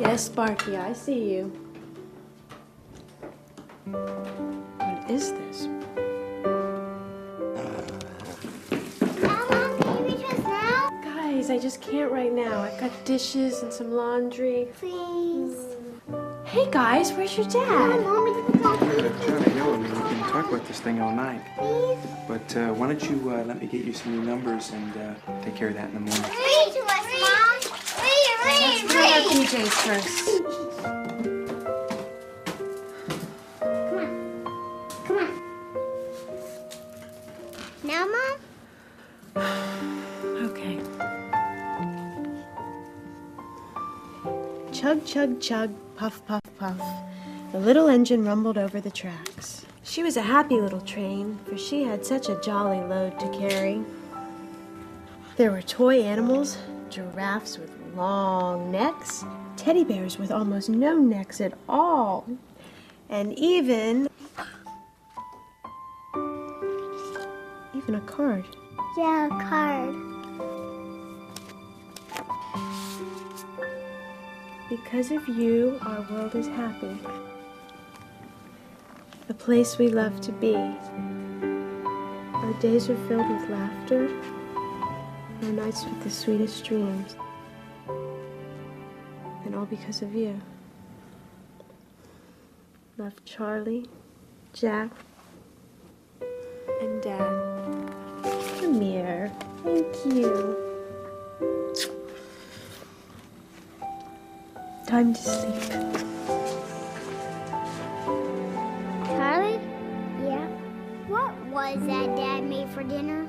Yes, Sparky, I see you. What is this? Mom, can you reach us now? Guys, I just can't right now. I've got dishes and some laundry. Please. Hey guys, where's your dad? want me to talk to you? John, I know, I mean, we can talk about this thing all night. Please. But uh, why don't you uh, let me get you some new numbers and uh, take care of that in the morning? Read to us, Mom. Read, read, Put on our. PJs first. Come on. Come on. Now, Mom? Okay. Chug, chug, chug, puff, puff, puff. The little engine rumbled over the tracks. She was a happy little train, for she had such a jolly load to carry. There were toy animals, giraffes with long necks, teddy bears with almost no necks at all, and even. even a card. Yeah, a card. Because of you, our world is happy. The place we love to be. Our days are filled with laughter, our nights with the sweetest dreams and all because of you. Love Charlie, Jack, and Dad. Come here. Thank you. Time to sleep. Charlie? Yeah? What was that Dad made for dinner?